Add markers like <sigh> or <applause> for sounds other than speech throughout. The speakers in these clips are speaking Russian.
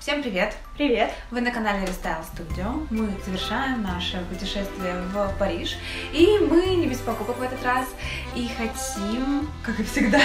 Всем привет! Привет! Вы на канале Restyle Studio. Мы завершаем наше путешествие в Париж. И мы не без покупок в этот раз. И хотим, как и всегда,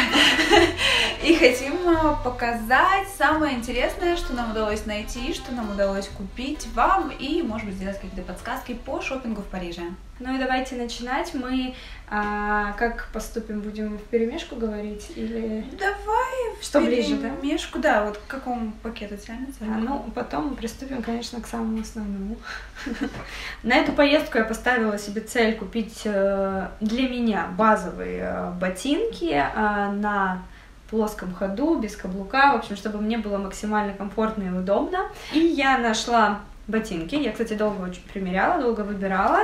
<laughs> и хотим э, показать самое интересное, что нам удалось найти, что нам удалось купить вам и, может быть, сделать какие-то подсказки по шопингу в Париже. Ну и давайте начинать. Мы а, как поступим? Будем в перемешку говорить или... Давай Что ближе, да? перемешку, да? Вот к какому пакету тянется? А, ну, потом мы приступим, конечно, к самому основному. <laughs> На эту поездку я поставила себе цель купить э, для меня базовые э, ботинки э, на плоском ходу, без каблука, в общем, чтобы мне было максимально комфортно и удобно. И я нашла ботинки. Я, кстати, долго очень примеряла, долго выбирала.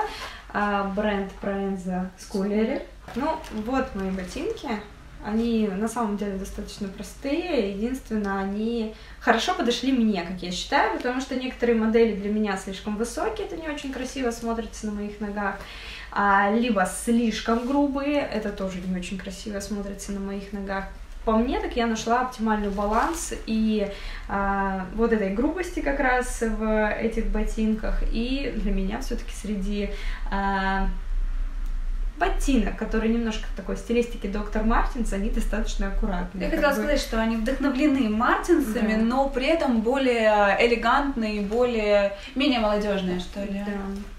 А, бренд Proenza Sculleri. Ну, вот мои ботинки. Они на самом деле достаточно простые. Единственное, они хорошо подошли мне, как я считаю, потому что некоторые модели для меня слишком высокие, это не очень красиво смотрится на моих ногах. А, либо слишком грубые, это тоже не очень красиво смотрится на моих ногах по мне, так я нашла оптимальный баланс и а, вот этой грубости как раз в этих ботинках. И для меня все-таки среди а, ботинок, которые немножко в такой стилистике доктор Мартинс, они достаточно аккуратные. Я хотела бы... сказать, что они вдохновлены Мартинсами, да. но при этом более элегантные, более менее молодежные, что ли. Да.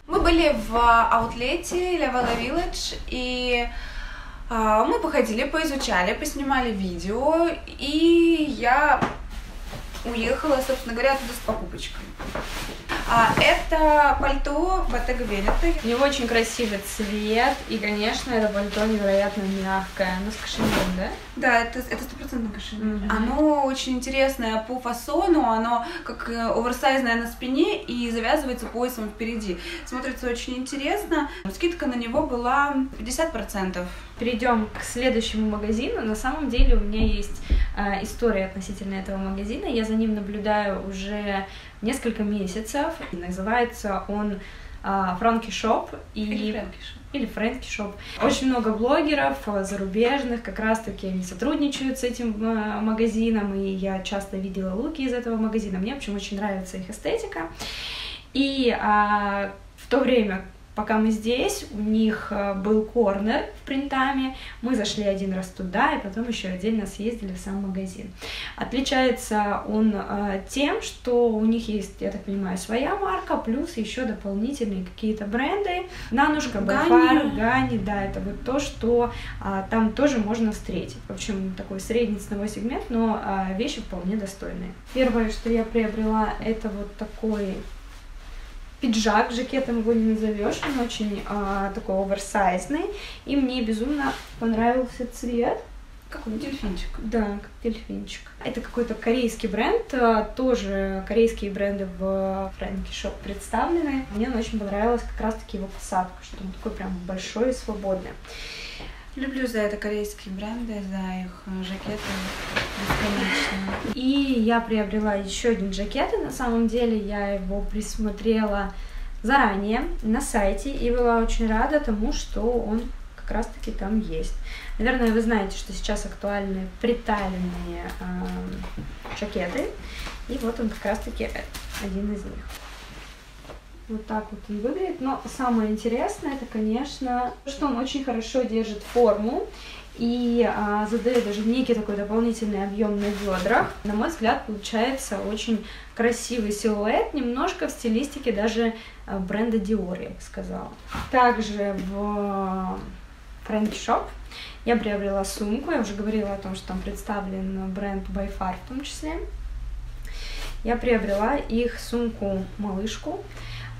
Мы были в аутлете Левела Village, и мы походили, поизучали, поснимали видео, и я уехала, собственно говоря, туда с покупочкой. А, это пальто Bottega Veneta. У него очень красивый цвет, и, конечно, это пальто невероятно мягкое. Оно с кашемиром, да? Да, это стопроцентно кашемир. Mm-hmm. Оно очень интересное по фасону, оно как э, оверсайзное на спине и завязывается поясом впереди. Смотрится очень интересно. Скидка на него была 50%. Перейдем к следующему магазину. На самом деле у меня есть э, история относительно этого магазина. Я за ним наблюдаю уже несколько месяцев. Называется он Frankie Shop и или Frankie Shop. Очень много блогеров а, зарубежных, как раз-таки они сотрудничают с этим а, магазином, и я часто видела луки из этого магазина. Мне, в общем, очень нравится их эстетика. И а, в то время, Пока мы здесь, у них э, был корнер в Printemps, мы зашли один раз туда, и потом еще отдельно съездили в сам магазин. Отличается он э, тем, что у них есть, я так понимаю, своя марка, плюс еще дополнительные какие-то бренды. Нанушка, Байфар, Гани, да, это вот то, что а, там тоже можно встретить. В общем, такой средний ценовой сегмент, но а, вещи вполне достойные. Первое, что я приобрела, это вот такой пиджак, жакетом его не назовешь, он очень а, такой оверсайзный, и мне безумно понравился цвет. Как он, дельфинчик. Да, как дельфинчик. Это какой-то корейский бренд, а, тоже корейские бренды в Фрэнки Шоп представлены. Мне он очень понравилась как раз-таки его посадка, что он такой прям большой и свободный. Люблю за это корейские бренды, за их э, жакеты бесконечно. И я приобрела еще один жакет, и на самом деле я его присмотрела заранее на сайте и была очень рада тому, что он как раз-таки там есть. Наверное, вы знаете, что сейчас актуальны приталенные э, жакеты, и вот он как раз-таки один из них. Вот так вот он выглядит. Но самое интересное, это, конечно, что он очень хорошо держит форму и а, задает даже некий такой дополнительный объем на бедрах. На мой взгляд, получается очень красивый силуэт, немножко в стилистике даже а, бренда Dior, я бы сказала. Также в French Shop я приобрела сумку, я уже говорила о том, что там представлен бренд By Far в том числе. Я приобрела их сумку-малышку.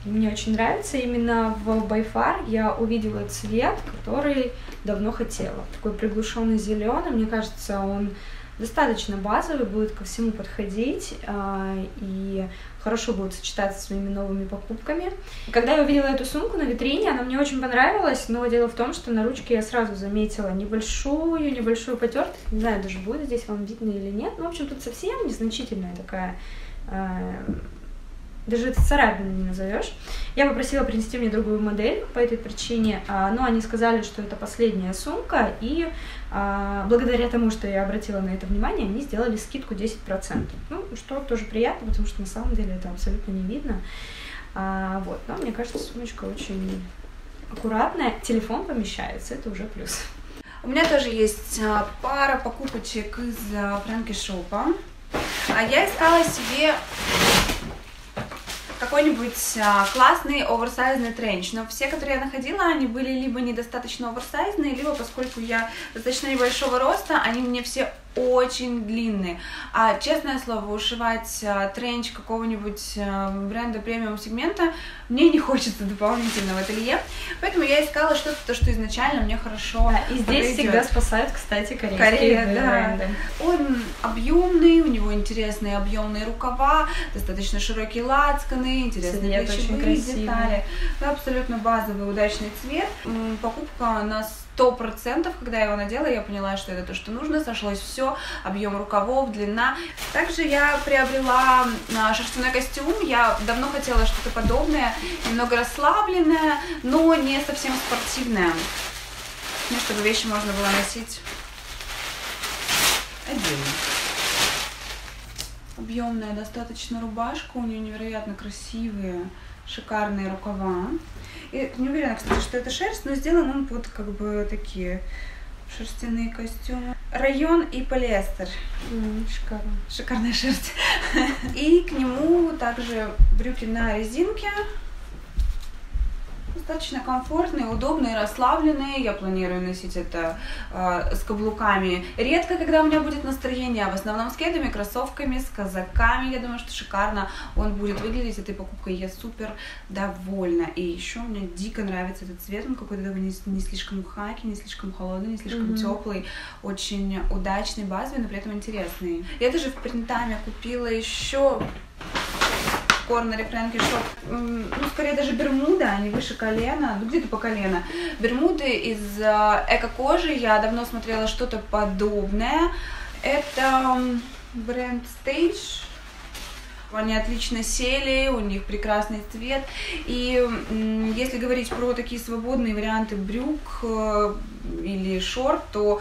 Мне очень нравится. Именно в Байфар я увидела цвет, который давно хотела. Такой приглушенный зеленый. Мне кажется, он достаточно базовый, будет ко всему подходить э, и хорошо будет сочетаться с своими новыми покупками. Когда я увидела эту сумку на витрине, она мне очень понравилась, но дело в том, что на ручке я сразу заметила небольшую, небольшую потертость. Не знаю, даже будет здесь вам видно или нет. Ну, в общем, тут совсем незначительная такая э, даже это царапины не назовешь. Я попросила принести мне другую модель по этой причине, а, но они сказали, что это последняя сумка, и а, благодаря тому, что я обратила на это внимание, они сделали скидку 10%. Ну, что тоже приятно, потому что на самом деле это абсолютно не видно. А, вот, но мне кажется, сумочка очень аккуратная, телефон помещается, это уже плюс. У меня тоже есть пара покупочек из Фрэнки Шопа. Я искала себе какой-нибудь а, классный оверсайзный тренч, но все, которые я находила, они были либо недостаточно оверсайзные, либо поскольку я достаточно небольшого роста, они мне все очень длинные. А честное слово, ушивать а, тренч какого-нибудь а, бренда премиум сегмента мне не хочется дополнительного ателье, поэтому я искала что-то, то, что изначально мне хорошо да, И здесь подойдет. всегда спасают, кстати, корейские Корея, да. бренды. Он объемный, у него интересные объемные рукава, достаточно широкие лацканы, интересные плечевые детали. Да, абсолютно базовый удачный цвет. Покупка на сто процентов, когда я его надела, я поняла, что это то, что нужно, сошлось все, объем рукавов, длина. Также я приобрела а, шерстяной костюм, я давно хотела что-то подобное, немного расслабленное, но не совсем спортивное, ну, чтобы вещи можно было носить отдельно. Объемная достаточно рубашка, у нее невероятно красивые, шикарные рукава. И не уверена, кстати, что это шерсть, но сделан он под как бы такие шерстяные костюмы. Район и полиэстер. Mm, шикарно. Шикарная шерсть. <laughs> И к нему также брюки на резинке достаточно комфортные, удобные, расслабленные. Я планирую носить это э, с каблуками. Редко, когда у меня будет настроение, а в основном с кедами, кроссовками, с казаками. Я думаю, что шикарно он будет выглядеть этой покупкой. Я супер довольна. И еще мне дико нравится этот цвет. Он какой-то не, не слишком хаки, не слишком холодный, не слишком mm-hmm. теплый. Очень удачный, базовый, но при этом интересный. Я даже в принтаме купила еще корнере Фрэнки Шоп, ну, скорее даже бермуда, они выше колена, ну, где-то по колено. Бермуды из э, эко-кожи, я давно смотрела что-то подобное. Это бренд Stage, они отлично сели, у них прекрасный цвет. И если говорить про такие свободные варианты брюк э, или шорт, то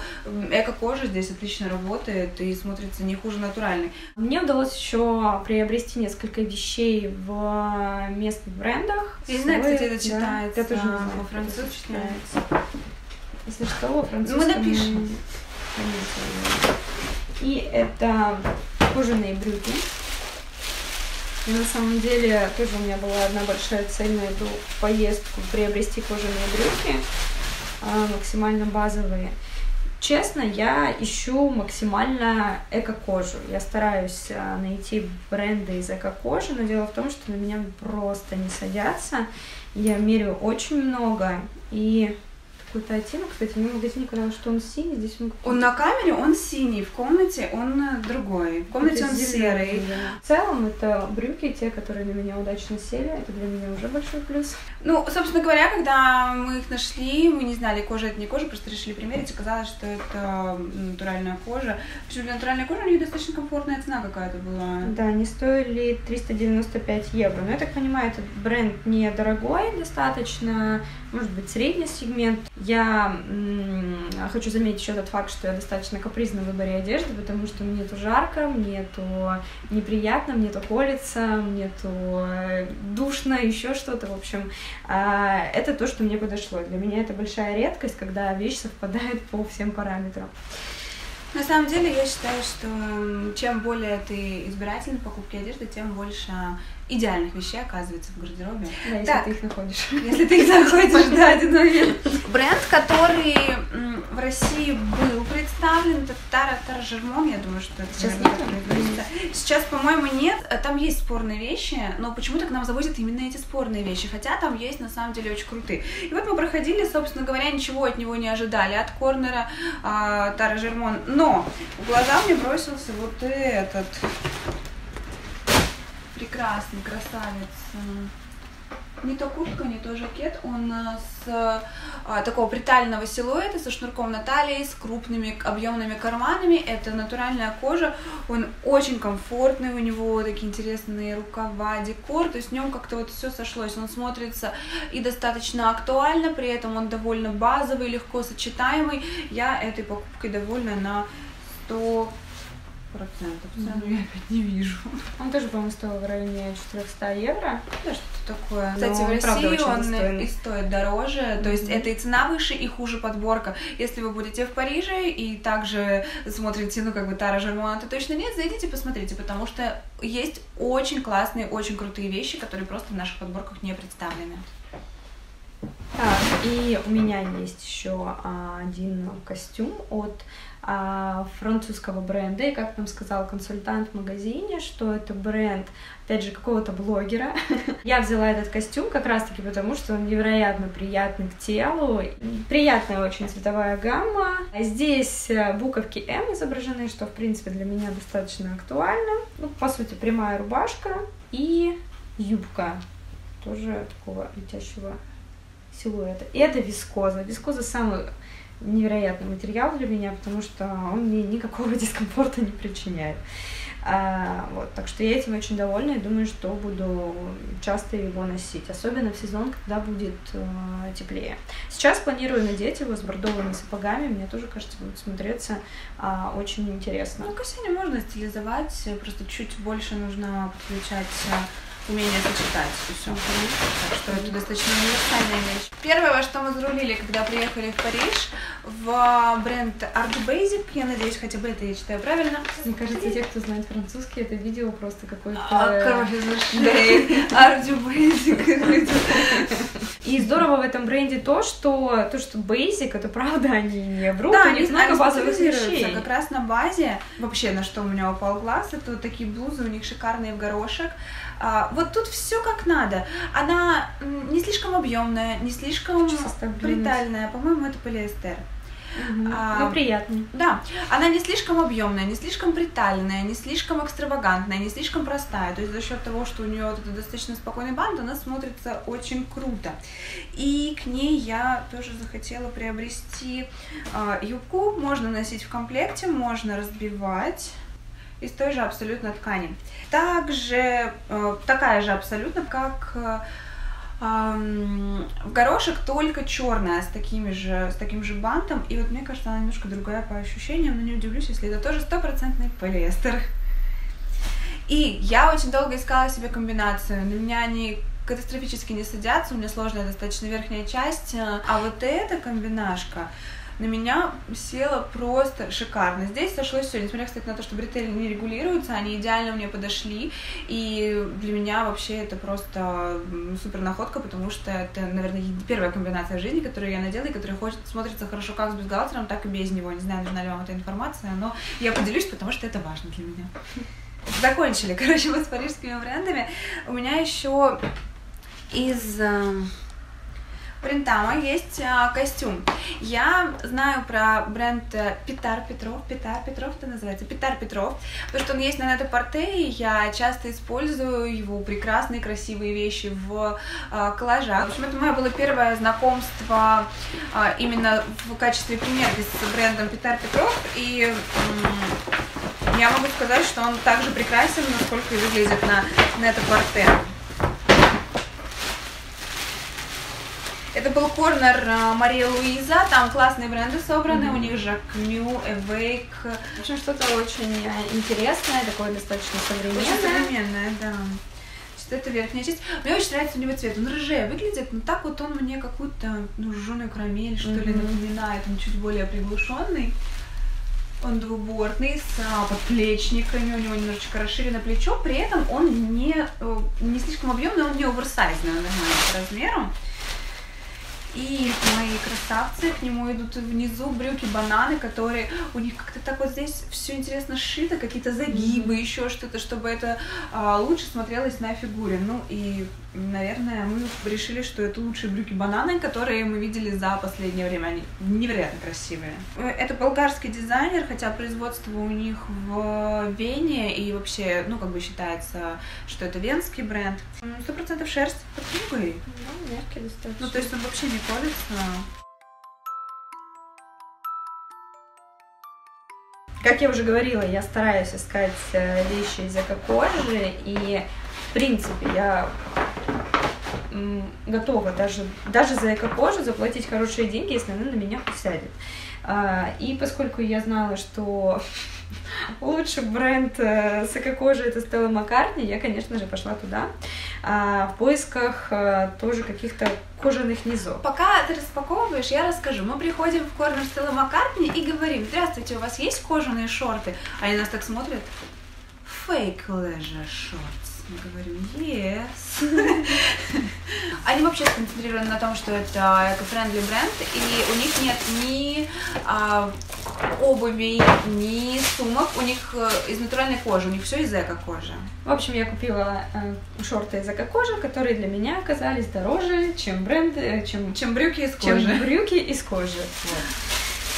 эко-кожа здесь отлично работает и смотрится не хуже натуральной. Мне удалось еще приобрести несколько вещей в местных брендах. Я не знаю, кстати, это читается. Да, это тоже во французском читается. Если что, во французском... Мы напишем. И это кожаные брюки на самом деле тоже у меня была одна большая цель на эту поездку приобрести кожаные брюки, а, максимально базовые. Честно, я ищу максимально эко-кожу. Я стараюсь а, найти бренды из эко-кожи, но дело в том, что на меня просто не садятся. Я меряю очень много, и какой-то оттенок. Кстати, мне в магазине казалось, что он синий, здесь он... Он на камере, он синий, в комнате он э, другой. В комнате это он серый. Да. В целом, это брюки, те, которые на меня удачно сели, это для меня уже большой плюс. Ну, собственно говоря, когда мы их нашли, мы не знали, кожа это не кожа, просто решили примерить, оказалось, что это натуральная кожа. Причем для натуральной кожи у них достаточно комфортная цена какая-то была. Да, они стоили 395 евро. Но я так понимаю, этот бренд недорогой достаточно, может быть, средний сегмент. Я хочу заметить еще тот факт, что я достаточно капризна в выборе одежды, потому что мне то жарко, мне то неприятно, мне то колется, мне то э, душно, еще что-то. В общем, а, это то, что мне подошло. Для меня это большая редкость, когда вещь совпадает по всем параметрам. На самом деле, я считаю, что чем более ты избирательна в покупке одежды, тем больше идеальных вещей оказывается в гардеробе. Да, если так, ты их находишь. Если ты их находишь, да, один момент. Бренд, который в России был представлен, это Тара Тара Жермон, я думаю, что это сейчас нет. Сейчас, по-моему, нет. Там есть спорные вещи, но почему-то к нам завозят именно эти спорные вещи, хотя там есть на самом деле очень крутые. И вот мы проходили, собственно говоря, ничего от него не ожидали, от корнера а, Тара Жермон. Но в глаза мне бросился вот этот прекрасный красавец не то куртка, не то жакет. Он э, с а, такого притального силуэта, со шнурком на талии, с крупными объемными карманами. Это натуральная кожа. Он очень комфортный, у него такие интересные рукава, декор. То есть в нем как-то вот все сошлось. Он смотрится и достаточно актуально, при этом он довольно базовый, легко сочетаемый. Я этой покупкой довольна на 100 процентов. Цену я опять не вижу. Он тоже, по-моему, стоил в районе 400 евро. Да, что-то такое. Но Кстати, в он, правда, России он достойный. и стоит дороже. То есть это и цена выше, и хуже подборка. Если вы будете в Париже и также смотрите, ну, как бы Тара Жермона, то точно нет, зайдите, посмотрите, потому что есть очень классные, очень крутые вещи, которые просто в наших подборках не представлены. Так, и у меня есть еще один костюм от а, французского бренда, и как нам сказал консультант в магазине, что это бренд, опять же, какого-то блогера. <laughs> Я взяла этот костюм как раз-таки потому, что он невероятно приятный к телу, приятная очень цветовая гамма. Здесь э, буковки М изображены, что, в принципе, для меня достаточно актуально. Ну, по сути, прямая рубашка и юбка тоже такого летящего силуэта. И это вискоза. Вискоза самый невероятный материал для меня, потому что он мне никакого <laughs> дискомфорта не причиняет. А, вот, так что я этим очень довольна и думаю, что буду часто его носить, особенно в сезон, когда будет э, теплее. Сейчас планирую надеть его с бордовыми сапогами, мне тоже кажется, будет смотреться а, очень интересно. Ну, косяне можно стилизовать, просто чуть больше нужно подключать э, умение сочетать все. Так что это достаточно универсальная вещь. Первое, во что мы зарулили, когда приехали в Париж, в бренд Art Basic, я надеюсь, хотя бы это я читаю правильно. Мне кажется, те, кто знает французский, это видео просто какой-то... А, кровь из ушей. Art Basic. И здорово в этом бренде то, что то, что basic, это правда, они не врут, Да, у они, них много базовых вещей. как раз на базе. Вообще, на что у меня упал глаз, это вот такие блузы, у них шикарные в горошек. А, вот тут все как надо. Она не слишком объемная, не слишком притальная. По-моему, это полиэстер. Мгм. А, Ну, приятный. Да, она не слишком объемная, не слишком притальная, не слишком экстравагантная, не слишком простая. То есть за счет того, что у нее вот достаточно спокойный бант, она смотрится очень круто. И к ней я тоже захотела приобрести а, юбку. Можно носить в комплекте, можно разбивать из той же абсолютно ткани. Также э, такая же абсолютно, как э, в горошек, только черная с такими же, с таким же бантом. И вот мне кажется, она немножко другая по ощущениям, но не удивлюсь, если это тоже стопроцентный полиэстер. И я очень долго искала себе комбинацию. На меня они катастрофически не садятся, у меня сложная достаточно верхняя часть. А вот эта комбинашка на меня села просто шикарно. Здесь сошлось все, несмотря, кстати, на то, что бретели не регулируются, они идеально мне подошли, и для меня вообще это просто супер находка, потому что это, наверное, первая комбинация жизни, которую я надела, и которая хочет, смотрится хорошо как с бюстгальтером, так и без него. Не знаю, нужна ли вам эта информация, но я поделюсь, потому что это важно для меня. Закончили, короче, вот с парижскими брендами. У меня еще из э, Принтама есть а, костюм. Я знаю про бренд э, Питар Петров. Питар Петров это называется. Питар Петров. Потому что он есть на Нето Порте, и я часто использую его прекрасные, красивые вещи в а, коллажах. В общем, это мое было первое знакомство а, именно в качестве примерки с брендом Питар Петров. И я могу сказать, что он также прекрасен, насколько и выглядит на Нето Это был корнер а, Мария Луиза, там классные бренды собраны, Мгм. у них Жакмю, Эвейк, В общем, что-то очень э, интересное, такое достаточно очень современное. современное, да. Значит, это верхняя часть. Мне очень нравится у него цвет, он рыжее выглядит, но так вот он мне какую-то ну, жженую карамель, что ли, Мгм. напоминает, он чуть более приглушенный. Он двубортный, с а, подплечниками, у него немножечко расширено плечо, при этом он не, э, не слишком объемный, он не оверсайзный, он нормальный по размеру. И мои красавцы к нему идут внизу брюки бананы, которые у них как-то так вот здесь все интересно сшито, какие-то загибы, mm-hmm. еще что-то, чтобы это а, лучше смотрелось на фигуре. Ну и, наверное, мы решили, что это лучшие брюки бананы, которые мы видели за последнее время. Они невероятно красивые. Это болгарский дизайнер, хотя производство у них в Вене и вообще, ну как бы считается, что это венский бренд. Сто процентов шерсть под книгой. Ну, мягкий достаточно. Ну, то есть он вообще не колется. Как я уже говорила, я стараюсь искать э, вещи из эко-кожи, и, в принципе, я готова даже, даже за эко-кожу заплатить хорошие деньги, если она на меня посядет. А, и поскольку я знала, что <laughs> лучший бренд э, с эко-кожи это Стелла Маккартни, я, конечно же, пошла туда в поисках а, тоже каких-то кожаных низов. Пока ты распаковываешь, я расскажу. Мы приходим в корнер Стелла Маккартни и говорим, здравствуйте, у вас есть кожаные шорты? Они нас так смотрят. Fake leisure shorts мы говорим yes. <laughs> Они вообще сконцентрированы на том, что это эко-френдли бренд, и у них нет ни а, обуви, ни сумок, у них э, из натуральной кожи, у них все из эко-кожи. В общем, я купила э, шорты из эко-кожи, которые для меня оказались дороже, чем бренды, э, чем, чем брюки из кожи. Чем брюки из кожи. Вот.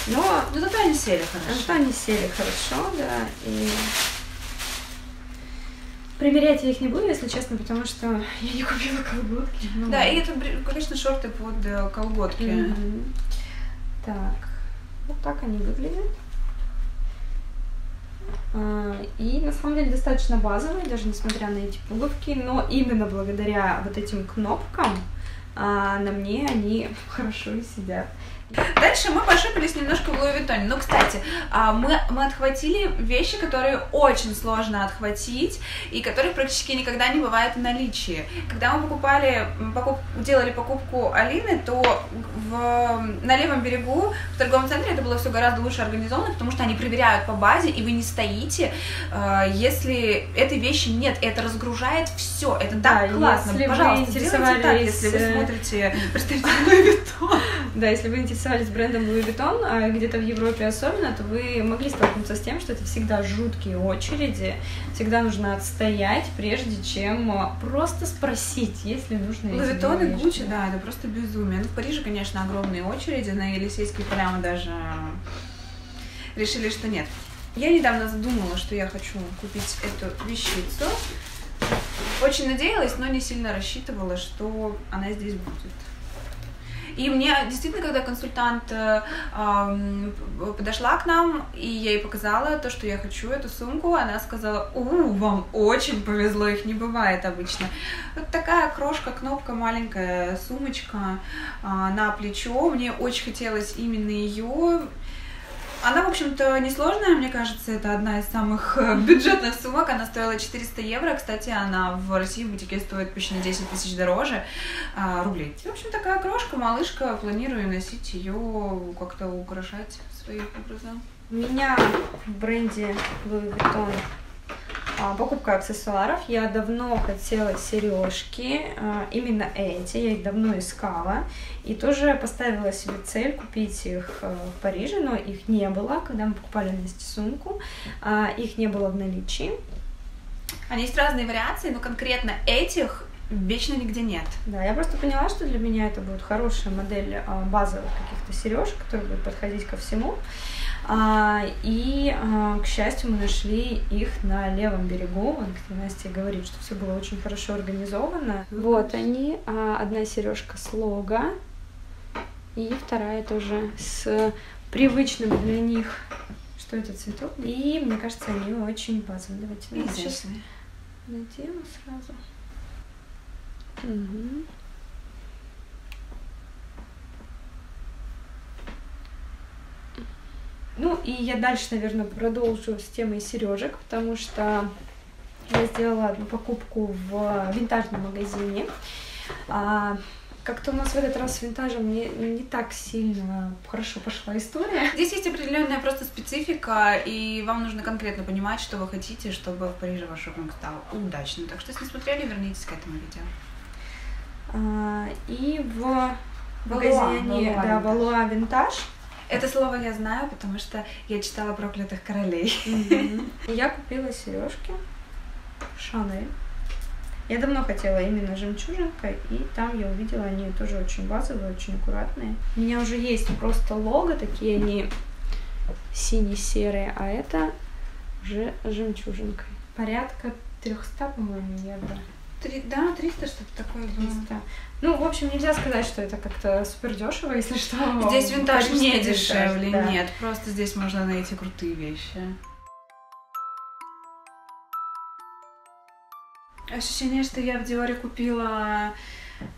Но, но зато они сели хорошо. Зато они сели хорошо, да, и Примерять я их не буду, если честно, потому что <laughs> я не купила колготки. Ну, да, и это, конечно, шорты под э, колготки. Mm-hmm. Так, вот так они выглядят. А, и на самом деле достаточно базовые, даже несмотря на эти пуговки, но именно благодаря вот этим кнопкам а, на мне они <laughs> хорошо сидят. Дальше мы пошипались немножко в Луи Виттоне. Ну, кстати, а, мы, мы отхватили вещи, которые очень сложно отхватить и которые практически никогда не бывают в наличии. Когда мы покупали, покуп, делали покупку Алины, то в, на левом берегу в торговом центре это было все гораздо лучше организовано, потому что они проверяют по базе, и вы не стоите, а, если этой вещи нет. Это разгружает все. Это да, так классно. Пожалуйста, делайте так, если вы э, смотрите <laughs> представитель Луи Виттон. Да, если вы интересуетесь интересовались брендом Louis Vuitton, а где-то в Европе особенно, то вы могли столкнуться с тем, что это всегда жуткие очереди, всегда нужно отстоять, прежде чем просто спросить, если нужно Louis Vuitton и Gucci, да, это просто безумие. Ну, в Париже, конечно, огромные очереди, на Елисейской прямо даже решили, что нет. Я недавно задумала, что я хочу купить эту вещицу. Очень надеялась, но не сильно рассчитывала, что она здесь будет. И мне действительно, когда консультант э, подошла к нам, и я ей показала то, что я хочу, эту сумку, она сказала, у, вам очень повезло, их не бывает обычно. Вот такая крошка, кнопка, маленькая сумочка э, на плечо. Мне очень хотелось именно ее. Она, в общем-то, несложная, мне кажется, это одна из самых э, бюджетных сумок. Она стоила 400 евро. Кстати, она в России в бутике стоит почти на 10 тысяч дороже а, рублей. В общем, такая крошка, малышка. Планирую носить ее, как-то украшать своим образом. У меня в бренде Louis Vuitton покупка аксессуаров. Я давно хотела сережки, а, именно эти, я их давно искала. И тоже поставила себе цель купить их а, в Париже, но их не было, когда мы покупали вместе сумку. Их не было в наличии. Они есть разные вариации, но конкретно этих вечно нигде нет. Да, я просто поняла, что для меня это будет хорошая модель базовых каких-то сережек, которые будут подходить ко всему. А, и, а, к счастью, мы нашли их на левом берегу. Он, где Настя говорит, что все было очень хорошо организовано. Вот они. А, одна сережка с лого, и вторая тоже с привычным для них что это цветок. И мне кажется, они очень базовые. Давайте сейчас надену сразу. Угу. Ну и я дальше, наверное, продолжу с темой сережек, потому что я сделала одну покупку в винтажном магазине. А, как-то у нас в этот раз с винтажем не, не так сильно хорошо пошла история. Здесь есть определенная просто специфика, и вам нужно конкретно понимать, что вы хотите, чтобы в Париже ваш шопинг стал удачным. Так что, если не смотрели, вернитесь к этому видео. А, и в магазине, Валуа, да, Валуа Валуа Винтаж. Это слово я знаю, потому что я читала «Проклятых королей». Я купила сережки Шанель. Я давно хотела именно жемчужинка, и там я увидела, они тоже очень базовые, очень аккуратные. У меня уже есть просто лого, такие они сине-серые, а это уже жемчужинкой. Порядка 300, по-моему, евро. Три- да, 300 что-то такое было. 300. Ну, в общем, нельзя сказать, что это как-то супер дешево, если что. Здесь винтаж не винтаж, дешевле, да. нет. Просто здесь можно найти крутые вещи. Ощущение, что я в Диоре купила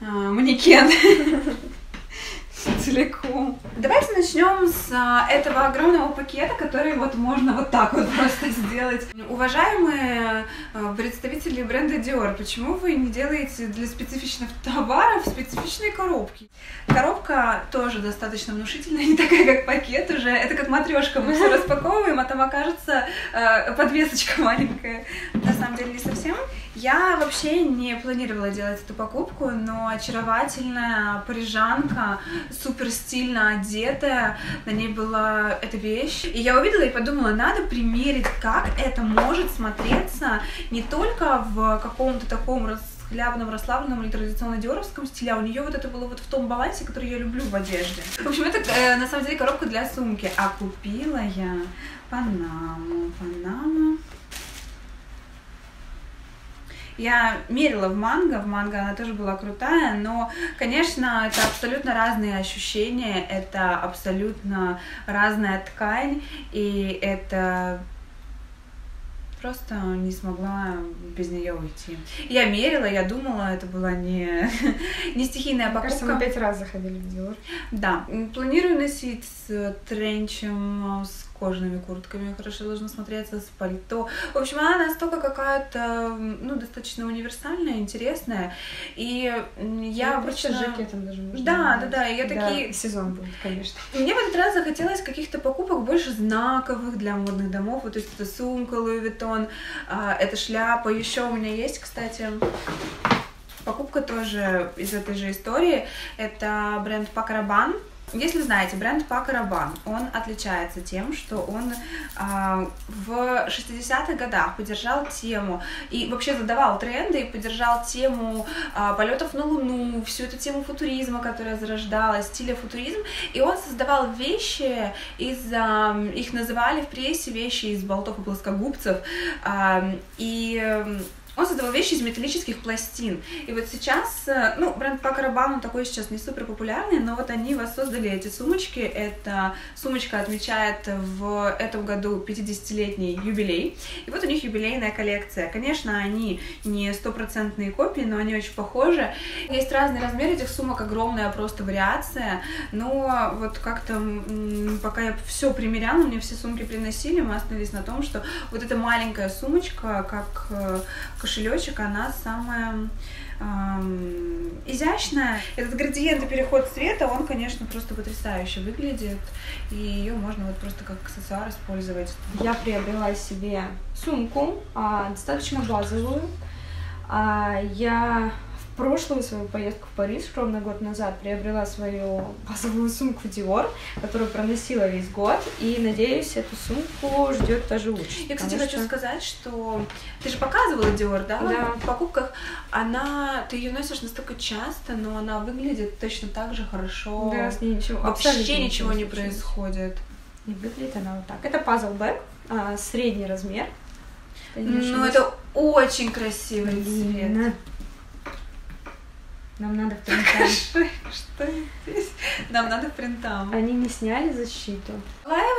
а, манекен <laughs> <laughs> целиком. Давайте начнем с а, этого огромного пакета, который вот можно вот так вот <laughs> просто сделать. Уважаемые а, представители бренда Dior, почему вы не делаете для специфичных товаров специфичные коробки? Коробка тоже достаточно внушительная, <laughs> не такая, как пакет уже. Это как матрешка, мы все распаковываем, а там окажется э, подвесочка маленькая. На самом деле не совсем. Я вообще не планировала делать эту покупку, но очаровательная парижанка, супер стильно одетая, на ней была эта вещь. И я увидела и подумала, надо примерить, как это может смотреться не только в каком-то таком расхлябанном, расслабленном или традиционно диоровском стиле, а у нее вот это было вот в том балансе, который я люблю в одежде. В общем, это э, на самом деле коробка для сумки, а купила я Панаму, Панаму. Я мерила в манго, в манго она тоже была крутая, но, конечно, это абсолютно разные ощущения, это абсолютно разная ткань, и это просто не смогла без нее уйти. Я мерила, я думала, это была не, <laughs> не стихийная Мне кажется, покупка. мы пять раз заходили в Dior. Да, планирую носить с тренчем, с кожаными куртками, хорошо должно смотреться, с пальто. В общем, она настолько какая-то, ну, достаточно универсальная, интересная. И я Ну, обычно... с жакетом даже можно. Да, да, надеть. да, и я такие- сезон будет, конечно. Мне в этот раз захотелось каких-то покупок больше знаковых для модных домов. Вот, то есть это сумка Louis Vuitton, а, это шляпа. Еще у меня есть, кстати, покупка тоже из этой же истории. Это бренд Rabanne. Если знаете, бренд Rabanne, он отличается тем, что он а, в 60-х годах поддержал тему и вообще задавал тренды и поддержал тему а, полетов на Луну, всю эту тему футуризма, которая зарождалась, стиля футуризм. И он создавал вещи из, а, их называли в прессе вещи из болтов и плоскогубцев. А, и он создавал вещи из металлических пластин. И вот сейчас, э, ну, бренд Rabanne, он такой сейчас не супер популярный, но вот они воссоздали эти сумочки. Эта сумочка отмечает в этом году 50-летний юбилей. И вот у них юбилейная коллекция. Конечно, они не стопроцентные копии, но они очень похожи. Есть разный размер этих сумок, огромная просто вариация. Но вот как-то, пока я все примеряла, мне все сумки приносили, мы остановились на том, что вот эта маленькая сумочка, как э, кошелечек, она самая ам, изящная. Этот градиент и переход цвета, он, конечно, просто потрясающе выглядит. И ее можно вот просто как аксессуар использовать. Я приобрела себе сумку, а, достаточно базовую. А, я прошлую свою поездку в Париж, ровно год назад, приобрела свою базовую сумку Dior, которую проносила весь год, и надеюсь, эту сумку ждет тоже лучше. Я, кстати, хочу что- сказать, что ты же показывала Dior, да? Да. В покупках она, ты ее носишь настолько часто, но она выглядит точно так же хорошо. Да, с ней ничего, Вообще абсолютно ничего не происходит. И выглядит она вот так. Это пазл бэк, а, средний размер. Ну, это очень красивый цвет. Нам надо в принтам. <laughs> Что, что здесь? Нам надо в принтам. Они не сняли защиту.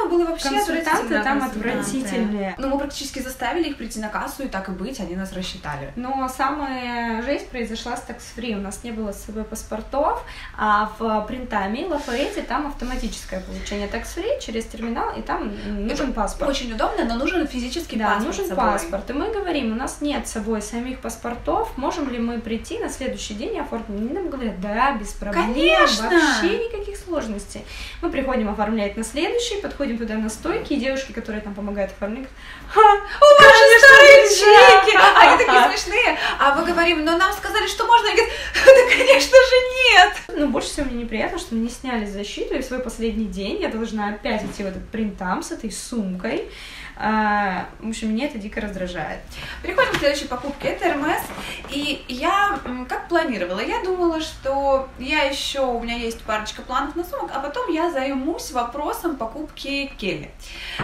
Было вообще Консультанты там отвратительные. Ну, мы практически заставили их прийти на кассу, и так и быть, они нас рассчитали. Но самая жесть произошла с такс-фри. У нас не было с собой паспортов, а в принтаме и Лафаэте там автоматическое получение такс-фри через терминал, и там нужен паспорт. Очень удобно, но нужен физический Да, паспорт нужен с собой. паспорт. И мы говорим, у нас нет с собой самих паспортов, можем ли мы прийти на следующий день и оформить? Они нам говорят, да, без проблем, Конечно! вообще никаких сложностей. Мы приходим оформлять на следующий, подходим туда на стойки, и девушки, которые там помогают оформлять, говорят, «Ха, О, ваши старые Конечно, чеки! да. Они <laughs> такие смешные. А мы говорим, но нам сказали, что можно. Они говорят, да, конечно же, нет. Ну, больше всего мне неприятно, что мне сняли защиту, и в свой последний день я должна опять идти в этот принтам с этой сумкой. А, в общем, меня это дико раздражает. Переходим к следующей покупке. Это РМС. И я как планировала? Я думала, что я еще, у меня есть парочка планов на сумок, а потом я займусь вопросом покупки Келли.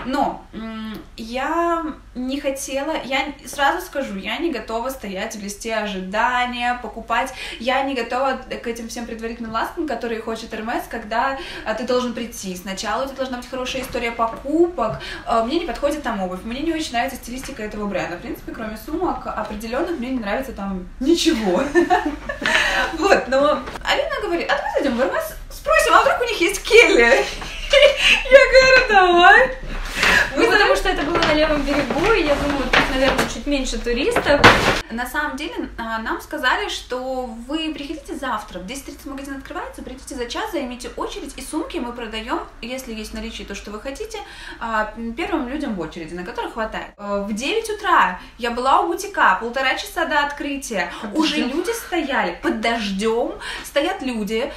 Но я не хотела, я сразу скажу, я не готова стоять в листе ожидания, покупать, я не готова к этим всем предварительным ласкам, которые хочет РМС, когда а, ты должен прийти. Сначала у тебя должна быть хорошая история покупок, а, мне не подходит там обувь, мне не очень нравится стилистика этого бренда. В принципе, кроме сумок определенных, мне не нравится там ничего. <laughs> Вот, но Алина говорит, а давай зайдем в РМС, спросим, а вдруг у них есть Келли? <laughs> Я говорю, давай. Ну, потому что это было на левом берегу, и я думаю, наверное, чуть меньше туристов. На самом деле, а, нам сказали, что вы приходите завтра, в 10.30 магазин открывается, придите за час, займите очередь, и сумки мы продаем, если есть наличие то, что вы хотите, а, первым людям в очереди, на которых хватает. А, в 9 утра я была у бутика, полтора часа до открытия, под уже дождем. люди стояли под дождем, стоят люди,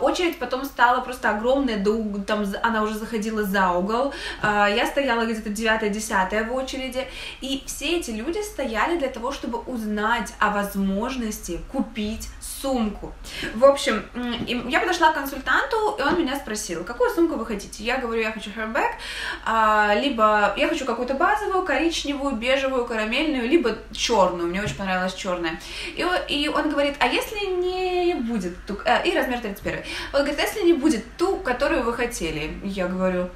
очередь потом стала просто огромная, там она уже заходила за угол, я стояла где-то 9-10 в очереди, и все эти люди стояли для того, чтобы узнать о возможности купить сумку. В общем, я подошла к консультанту, и он меня спросил, какую сумку вы хотите? Я говорю, я хочу хербэк, либо я хочу какую-то базовую, коричневую, бежевую, карамельную, либо черную, мне очень понравилась черная. И, он говорит, а если не будет, э, и размер 31. Он говорит, а если не будет ту, которую вы хотели? Я говорю,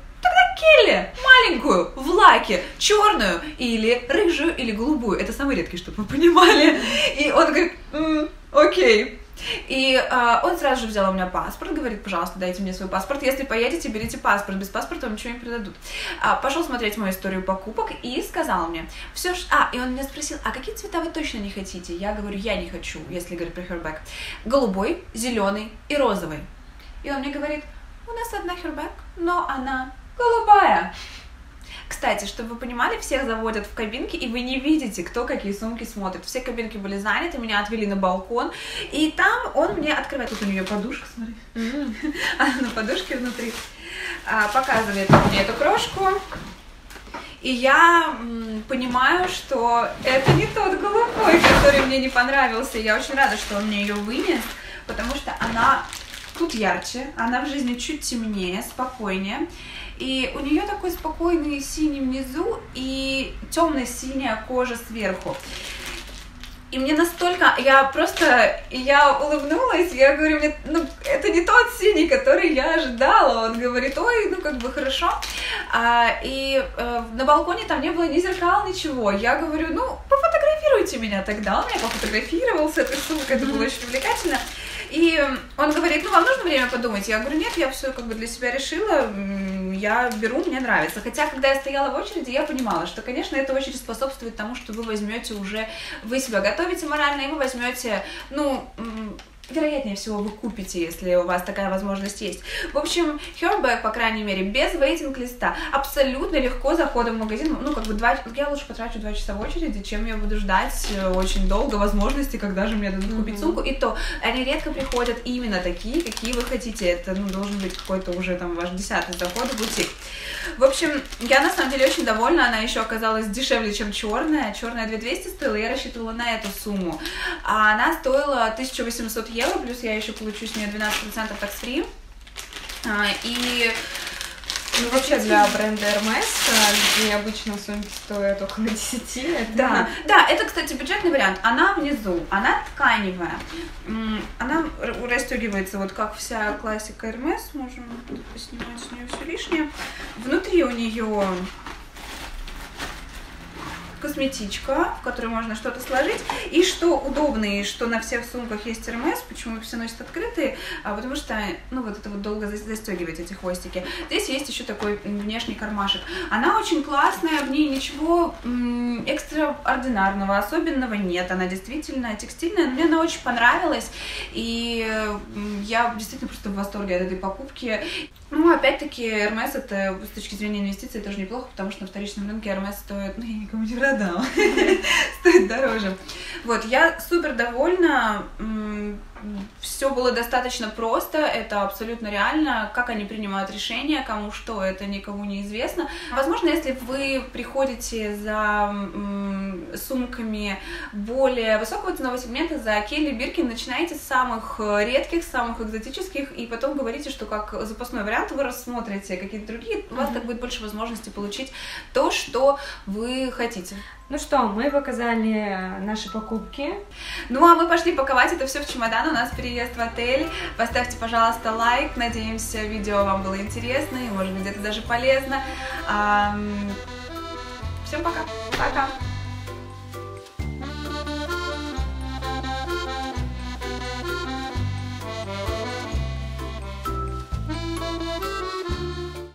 Келли, маленькую, в лаке, черную или рыжую или голубую. Это самый редкий, чтобы вы понимали. И он говорит, м-м, окей. И э, он сразу же взял у меня паспорт, говорит, пожалуйста, дайте мне свой паспорт. Если поедете, берите паспорт. Без паспорта вам ничего не придадут. А, пошел смотреть мою историю покупок и сказал мне, все, ш... а, и он меня спросил, а какие цвета вы точно не хотите? Я говорю, я не хочу, если говорить про хербэк. Голубой, зеленый и розовый. И он мне говорит, у нас одна хербэк, но она голубая. Кстати, чтобы вы понимали, всех заводят в кабинки, и вы не видите, кто какие сумки смотрит. Все кабинки были заняты, меня отвели на балкон, и там он мне открывает. Тут у нее подушка, смотри. А на подушке внутри. А, показывает мне эту крошку. И я понимаю, что это не тот голубой, который мне не понравился. Я очень рада, что он мне ее вынес, потому что она тут ярче, она в жизни чуть темнее, спокойнее. И у нее такой спокойный синий внизу и темно-синяя кожа сверху. И мне настолько, я просто, я улыбнулась, я говорю, мне, ну, это не тот синий, который я ожидала. Он говорит, ой, ну, как бы хорошо. А, и э, на балконе там не было ни зеркал, ничего. Я говорю, ну, пофотографируйте меня тогда. Он меня пофотографировал с этой сумкой, это было очень увлекательно. И он говорит, ну, вам нужно время подумать? Я говорю, нет, я все как бы для себя решила, я беру, мне нравится. Хотя, когда я стояла в очереди, я понимала, что, конечно, эта очередь способствует тому, что вы возьмете уже, вы себя готовите морально, и вы возьмете, ну, вероятнее всего вы купите, если у вас такая возможность есть. В общем, Herberg, по крайней мере, без вейтинг-листа, абсолютно легко заходом в магазин, ну, как бы, два, я лучше потрачу два часа в очереди, чем я буду ждать э, очень долго возможности, когда же мне дадут mm-hmm. купить сумку, и то они редко приходят именно такие, какие вы хотите, это, ну, должен быть какой-то уже там ваш десятый заход в бутик. В общем, я на самом деле очень довольна, она еще оказалась дешевле, чем черная, черная 2200 стоила, я рассчитывала на эту сумму, а она стоила 1800 евро, плюс я еще получу с нее 12% такс-фри. А, и ну, вообще для бренда Hermes, где обычно сумки стоят около <laughs> 10. Это... Да, да, это, кстати, бюджетный вариант. Она внизу, она тканевая. Она расстегивается вот как вся классика Hermes. Можем поснимать с нее все лишнее. Внутри у нее косметичка, в которой можно что-то сложить. И что удобно, и что на всех сумках есть РМС, почему все носят открытые, а потому что, ну, вот это вот долго застегивать эти хвостики. Здесь есть еще такой внешний кармашек. Она очень классная, в ней ничего экстраординарного, особенного нет. Она действительно текстильная, мне она очень понравилась, и я действительно просто в восторге от этой покупки. Ну, опять-таки, Hermes это с точки зрения инвестиций тоже неплохо, потому что на вторичном рынке Hermes стоит, ну, я никому не продам, <laughs> стоит дороже. Вот, я супер довольна. Все было достаточно просто, это абсолютно реально. Как они принимают решения, кому что, это никому не известно. Возможно, если вы приходите за сумками более высокого ценового сегмента, за Келли Биркин, начинаете с самых редких, самых экзотических, и потом говорите, что как запасной вариант вы рассмотрите какие-то другие, у вас так будет больше возможности получить то, что вы хотите. Ну что, мы показали наши покупки. Ну а мы пошли паковать это все в чемодан. У нас переезд в отель. Поставьте, пожалуйста, лайк. Надеемся, видео вам было интересно и, может быть, где-то даже полезно. Всем пока. Пока.